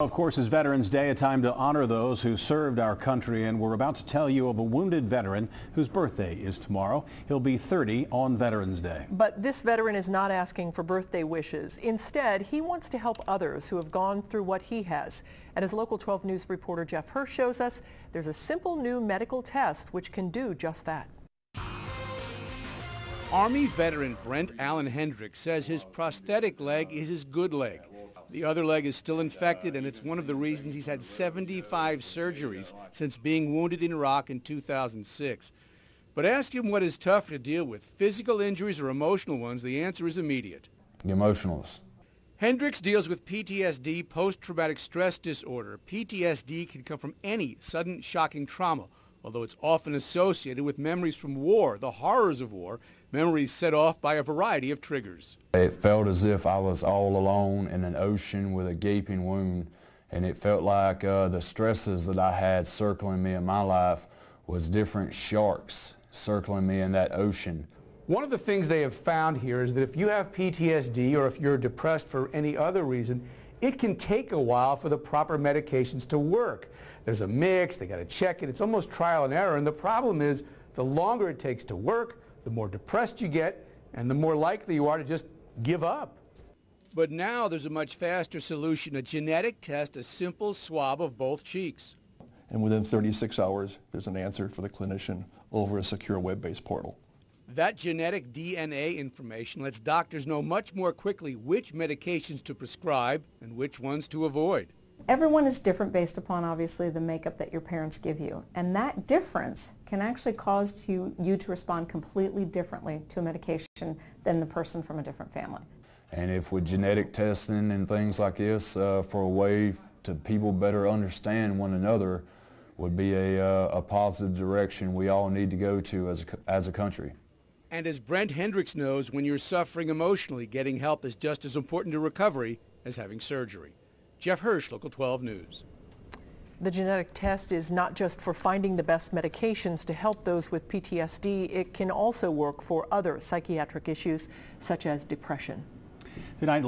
Of course, it's Veterans Day, a time to honor those who served our country, and we're about to tell you of a wounded veteran whose birthday is tomorrow. He'll be 30 on Veterans Day. But this veteran is not asking for birthday wishes. Instead, he wants to help others who have gone through what he has. And as Local 12 News reporter Jeff Hirsh shows us, there's a simple new medical test which can do just that. Army veteran Brent Allen Hendrix says his prosthetic leg is his good leg. The other leg is still infected, and it's one of the reasons he's had 75 surgeries since being wounded in Iraq in 2006. But ask him what is tougher to deal with, physical injuries or emotional ones, the answer is immediate. The emotionals. Hendrix deals with PTSD, post-traumatic stress disorder. PTSD can come from any sudden shocking trauma, although it's often associated with memories from war, the horrors of war, memories set off by a variety of triggers. It felt as if I was all alone in an ocean with a gaping wound, and it felt like uh, the stresses that I had circling me in my life was different sharks circling me in that ocean. One of the things they have found here is that if you have PTSD or if you're depressed for any other reason, it can take a while for the proper medications to work. There's a mix, they got to check it. It's almost trial and error. And the problem is the longer it takes to work, the more depressed you get, and the more likely you are to just give up. But now there's a much faster solution, a genetic test, a simple swab of both cheeks. And within 36 hours, there's an answer for the clinician over a secure web-based portal. That genetic DNA information lets doctors know much more quickly which medications to prescribe and which ones to avoid. Everyone is different based upon obviously the makeup that your parents give you. And that difference can actually cause you, you to respond completely differently to a medication than the person from a different family. And if with genetic testing and things like this uh, for a way to people better understand one another would be a, uh, a positive direction we all need to go to as a, as a country. And as Brent Hendrix knows, when you're suffering emotionally, getting help is just as important to recovery as having surgery. Jeff Hirsh, Local 12 News. The genetic test is not just for finding the best medications to help those with PTSD. It can also work for other psychiatric issues such as depression. Tonight.